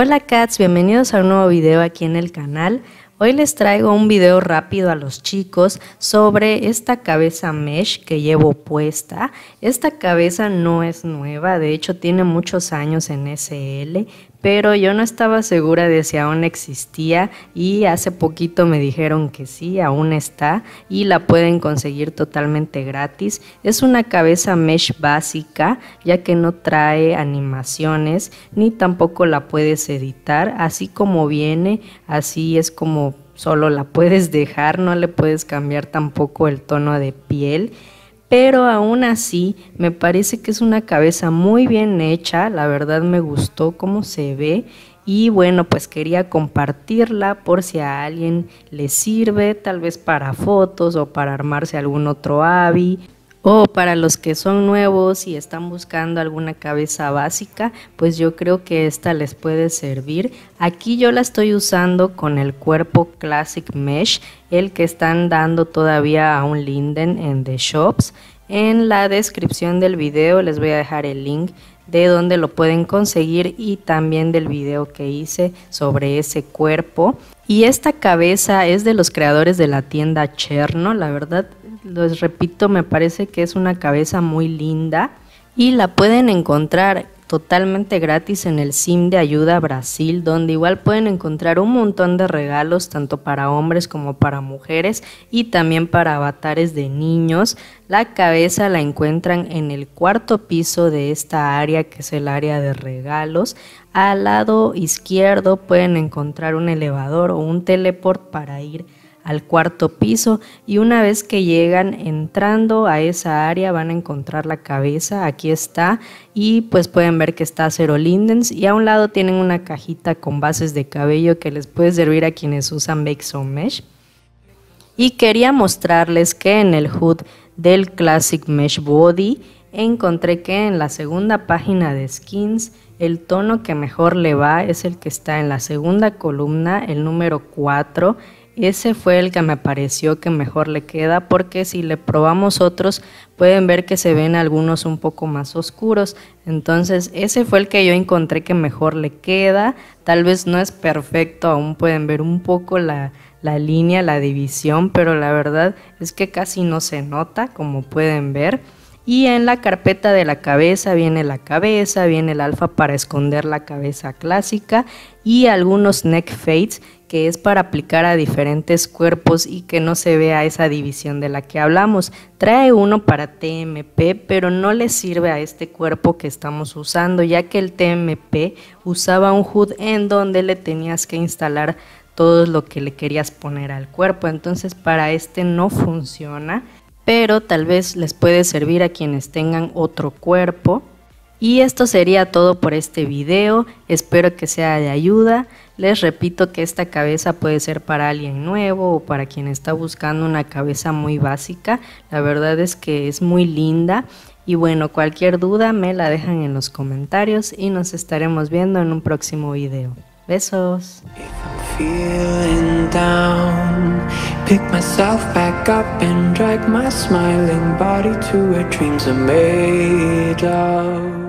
Hola cats, bienvenidos a un nuevo video aquí en el canal. Hoy les traigo un video rápido a los chicos sobre esta cabeza mesh que llevo puesta. Esta cabeza no es nueva, de hecho tiene muchos años en SL, pero yo no estaba segura de si aún existía y hace poquito me dijeron que sí, aún está y la pueden conseguir totalmente gratis. Es una cabeza mesh básica ya que no trae animaciones ni tampoco la puedes editar, así como viene, así es como solo la puedes dejar, no le puedes cambiar tampoco el tono de piel pero aún así me parece que es una cabeza muy bien hecha, la verdad me gustó cómo se ve y bueno, pues quería compartirla por si a alguien le sirve, tal vez para fotos o para armarse algún otro avi o para los que son nuevos y están buscando alguna cabeza básica, pues yo creo que esta les puede servir. Aquí yo la estoy usando con el cuerpo Classic Mesh, el que están dando todavía a un Linden en The Shops. En la descripción del video les voy a dejar el link de donde lo pueden conseguir y también del video que hice sobre ese cuerpo. Y esta cabeza es de los creadores de la tienda Cherno, la verdad les repito, me parece que es una cabeza muy linda y la pueden encontrar totalmente gratis en el SIM de Ayuda Brasil, donde igual pueden encontrar un montón de regalos tanto para hombres como para mujeres y también para avatares de niños. La cabeza la encuentran en el cuarto piso de esta área que es el área de regalos. Al lado izquierdo pueden encontrar un elevador o un teleport para ir al cuarto piso y una vez que llegan entrando a esa área van a encontrar la cabeza, aquí está y pues pueden ver que está Cero Lindens y a un lado tienen una cajita con bases de cabello que les puede servir a quienes usan Bake Mesh. Y quería mostrarles que en el hood del Classic Mesh Body encontré que en la segunda página de skins el tono que mejor le va es el que está en la segunda columna, el número 4 ese fue el que me pareció que mejor le queda porque si le probamos otros pueden ver que se ven algunos un poco más oscuros. Entonces ese fue el que yo encontré que mejor le queda. Tal vez no es perfecto, aún pueden ver un poco la, la línea, la división, pero la verdad es que casi no se nota como pueden ver. Y en la carpeta de la cabeza viene la cabeza, viene el alfa para esconder la cabeza clásica y algunos neck fades que es para aplicar a diferentes cuerpos y que no se vea esa división de la que hablamos. Trae uno para TMP, pero no le sirve a este cuerpo que estamos usando, ya que el TMP usaba un HUD en donde le tenías que instalar todo lo que le querías poner al cuerpo. Entonces para este no funciona pero tal vez les puede servir a quienes tengan otro cuerpo. Y esto sería todo por este video, espero que sea de ayuda. Les repito que esta cabeza puede ser para alguien nuevo o para quien está buscando una cabeza muy básica. La verdad es que es muy linda. Y bueno, cualquier duda me la dejan en los comentarios y nos estaremos viendo en un próximo video. Besos. Feeling down. Pick myself back up and drag my smiling body to where dreams are made of